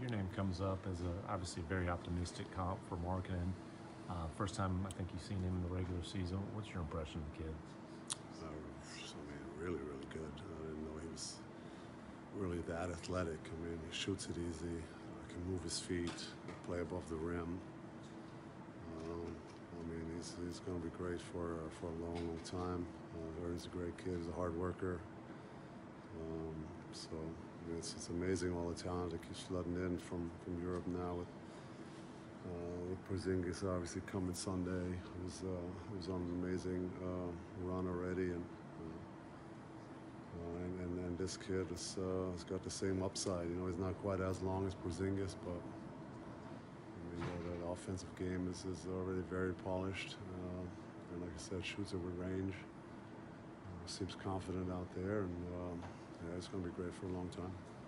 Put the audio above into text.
your name comes up as a obviously a very optimistic comp for Markkanen. Uh, first time I think you've seen him in the regular season. What's your impression of the kid? Uh, I mean, really, really good. I didn't know he was really that athletic. I mean, he shoots it easy, uh, can move his feet, play above the rim. Um, I mean, he's, he's going to be great for uh, for a long, long time. Uh, he's a great kid. He's a hard worker. Um, so it's, it's amazing all the talent that keeps flooding in from, from Europe now with uh, with Porzingis obviously coming Sunday, who's uh, who's on an amazing uh, run already, and, uh, and and and this kid has, uh, has got the same upside. You know, he's not quite as long as Porzingis, but I mean, that, that offensive game is, is already very polished, uh, and like I said, shoots it with range. Uh, seems confident out there, and um, yeah, it's going to be great for a long time.